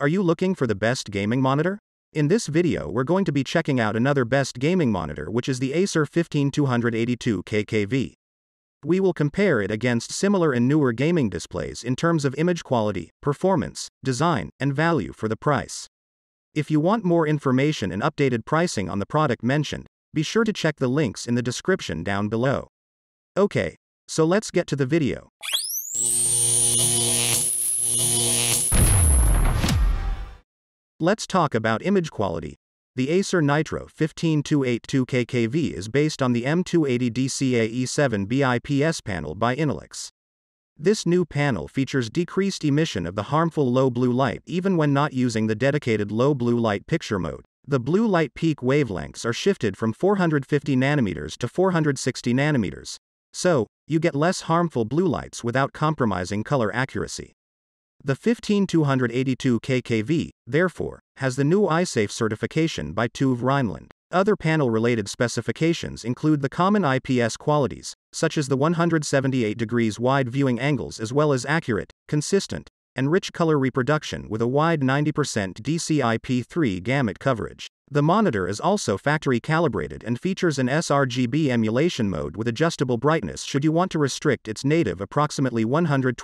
Are you looking for the best gaming monitor? In this video we're going to be checking out another best gaming monitor which is the Acer 15282 KKV. We will compare it against similar and newer gaming displays in terms of image quality, performance, design, and value for the price. If you want more information and updated pricing on the product mentioned, be sure to check the links in the description down below. Okay, so let's get to the video. Let's talk about image quality. The Acer Nitro 15282 KKV is based on the M280 DCA E7B IPS panel by Innolux. This new panel features decreased emission of the harmful low blue light even when not using the dedicated low blue light picture mode. The blue light peak wavelengths are shifted from 450 nanometers to 460 nanometers. So, you get less harmful blue lights without compromising color accuracy. The 15282 KKV, therefore, has the new Eyesafe certification by TÜV Rheinland. Other panel related specifications include the common IPS qualities, such as the 178 degrees wide viewing angles, as well as accurate, consistent, and rich color reproduction with a wide 90% DCI-P3 gamut coverage. The monitor is also factory calibrated and features an sRGB emulation mode with adjustable brightness should you want to restrict its native approximately 120%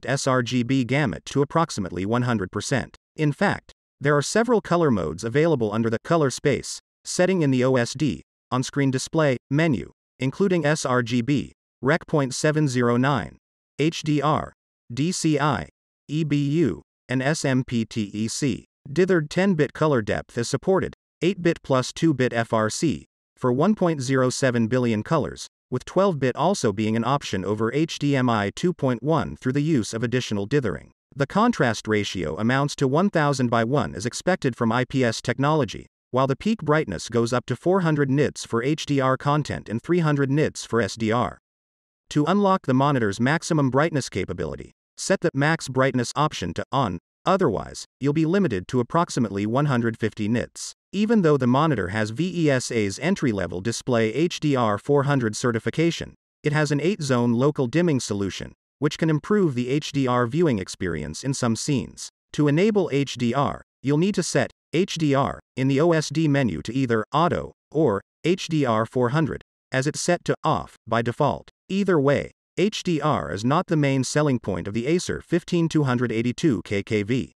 sRGB gamut to approximately 100%. In fact, there are several color modes available under the color space setting in the OSD on screen display menu, including sRGB, Rec. 709, HDR, DCI, EBU, and SMPTEC. Dithered 10-bit color depth is supported, 8-bit plus 2-bit FRC, for 1.07 billion colors, with 12-bit also being an option over HDMI 2.1 through the use of additional dithering. The contrast ratio amounts to 1000 by 1 as expected from IPS technology, while the peak brightness goes up to 400 nits for HDR content and 300 nits for SDR. To unlock the monitor's maximum brightness capability, set the max brightness option to on Otherwise, you'll be limited to approximately 150 nits. Even though the monitor has VESA's entry-level display HDR 400 certification, it has an 8-zone local dimming solution, which can improve the HDR viewing experience in some scenes. To enable HDR, you'll need to set HDR in the OSD menu to either Auto or HDR 400, as it's set to Off by default. Either way, HDR is not the main selling point of the Acer 15282 KKV.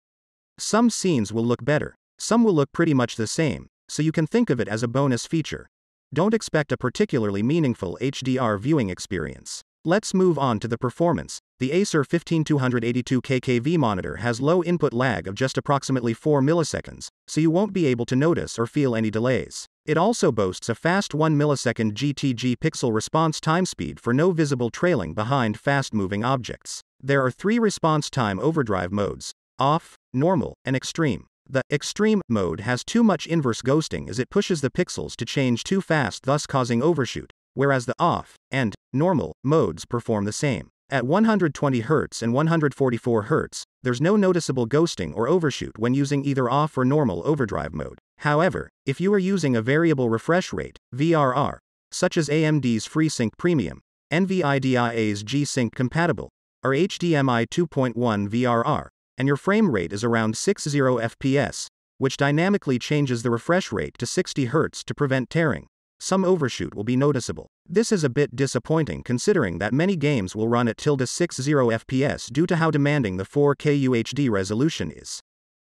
Some scenes will look better, some will look pretty much the same, so you can think of it as a bonus feature. Don't expect a particularly meaningful HDR viewing experience. Let's move on to the performance. The Acer 15282 KKV monitor has low input lag of just approximately 4 milliseconds, so you won't be able to notice or feel any delays. It also boasts a fast 1 millisecond GTG pixel response time speed for no visible trailing behind fast moving objects. There are three response time overdrive modes off, normal, and extreme. The extreme mode has too much inverse ghosting as it pushes the pixels to change too fast, thus causing overshoot whereas the off and normal modes perform the same. At 120 Hz and 144 Hz, there's no noticeable ghosting or overshoot when using either off or normal overdrive mode. However, if you are using a variable refresh rate, VRR, such as AMD's FreeSync Premium, NVIDIA's G-Sync compatible, or HDMI 2.1 VRR, and your frame rate is around 60 FPS, which dynamically changes the refresh rate to 60 Hz to prevent tearing some overshoot will be noticeable. This is a bit disappointing considering that many games will run at tilde 60 FPS due to how demanding the 4K UHD resolution is.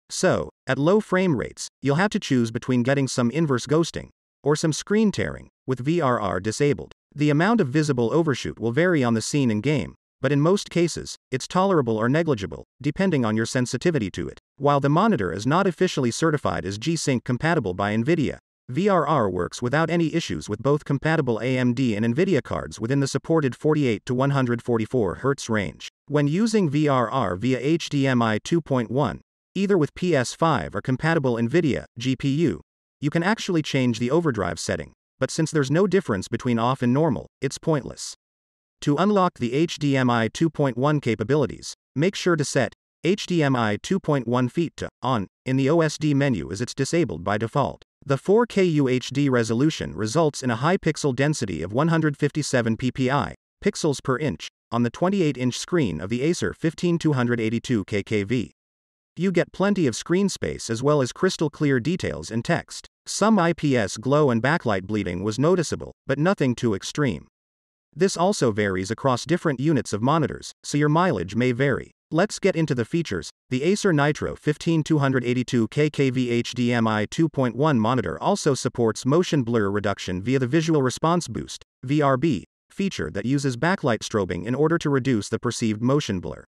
So, at low frame rates, you'll have to choose between getting some inverse ghosting or some screen tearing with VRR disabled. The amount of visible overshoot will vary on the scene and game, but in most cases, it's tolerable or negligible, depending on your sensitivity to it. While the monitor is not officially certified as G-Sync compatible by NVIDIA, VRR works without any issues with both compatible AMD and NVIDIA cards within the supported 48 to 144 Hz range. When using VRR via HDMI 2.1, either with PS5 or compatible NVIDIA GPU, you can actually change the overdrive setting, but since there's no difference between off and normal, it's pointless. To unlock the HDMI 2.1 capabilities, make sure to set HDMI 2.1 feet to on in the OSD menu as it's disabled by default. The 4K UHD resolution results in a high pixel density of 157 ppi, pixels per inch, on the 28-inch screen of the Acer 15282 KKV. You get plenty of screen space as well as crystal clear details and text. Some IPS glow and backlight bleeding was noticeable, but nothing too extreme. This also varies across different units of monitors, so your mileage may vary. Let's get into the features. The Acer Nitro 15282 KKV HDMI 2.1 monitor also supports motion blur reduction via the Visual Response Boost VRB feature that uses backlight strobing in order to reduce the perceived motion blur.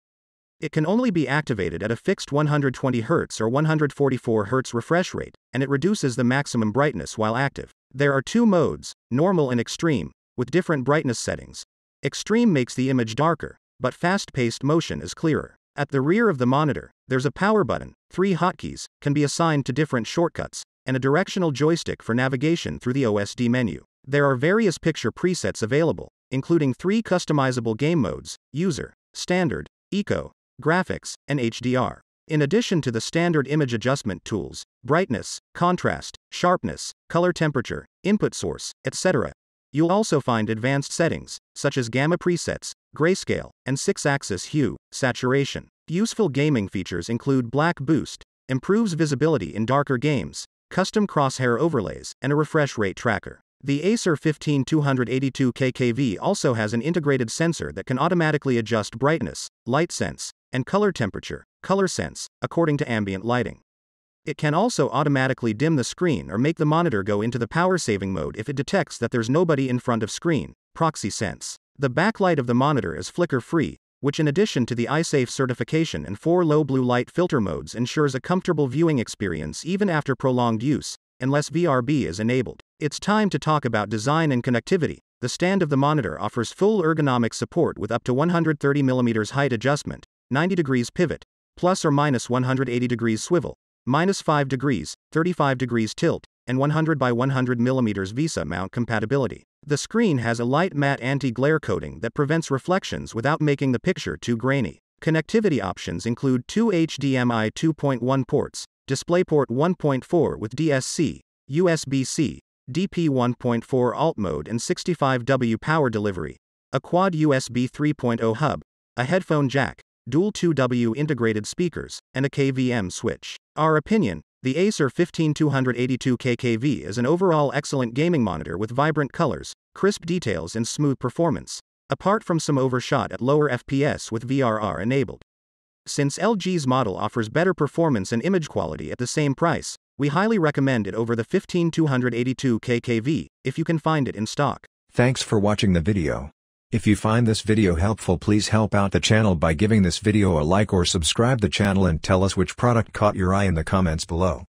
It can only be activated at a fixed 120 Hz or 144 Hz refresh rate, and it reduces the maximum brightness while active. There are two modes, normal and extreme, with different brightness settings. Extreme makes the image darker, but fast paced motion is clearer. At the rear of the monitor, there's a power button, three hotkeys, can be assigned to different shortcuts, and a directional joystick for navigation through the OSD menu. There are various picture presets available, including three customizable game modes User, Standard, Eco, Graphics, and HDR. In addition to the standard image adjustment tools, brightness, contrast, sharpness, color temperature, input source, etc., You'll also find advanced settings, such as gamma presets, grayscale, and 6 axis hue, saturation. Useful gaming features include Black Boost, improves visibility in darker games, custom crosshair overlays, and a refresh rate tracker. The Acer 15282 KKV also has an integrated sensor that can automatically adjust brightness, light sense, and color temperature, color sense, according to ambient lighting. It can also automatically dim the screen or make the monitor go into the power saving mode if it detects that there's nobody in front of screen, ProxiSense. The backlight of the monitor is flicker free, which in addition to the Eyesafe certification and four low blue light filter modes ensures a comfortable viewing experience even after prolonged use, unless VRB is enabled. It's time to talk about design and connectivity. The stand of the monitor offers full ergonomic support with up to 130mm height adjustment, 90 degrees pivot, plus or minus 180 degrees swivel, minus 5 degrees, 35 degrees tilt, and 100 by 100 mm VESA mount compatibility. The screen has a light matte anti-glare coating that prevents reflections without making the picture too grainy. Connectivity options include two HDMI 2.1 ports, DisplayPort 1.4 with DSC, USB-C, DP 1.4 alt mode and 65W power delivery, a quad USB 3.0 hub, a headphone jack, dual 2W integrated speakers, and a KVM switch. Our opinion, the Acer 15282 KKV is an overall excellent gaming monitor with vibrant colors, crisp details and smooth performance, apart from some overshot at lower FPS with VRR enabled. Since LG's model offers better performance and image quality at the same price, we highly recommend it over the 15282 KKV, if you can find it in stock. Thanks for watching the video. If you find this video helpful please help out the channel by giving this video a like or subscribe the channel and tell us which product caught your eye in the comments below.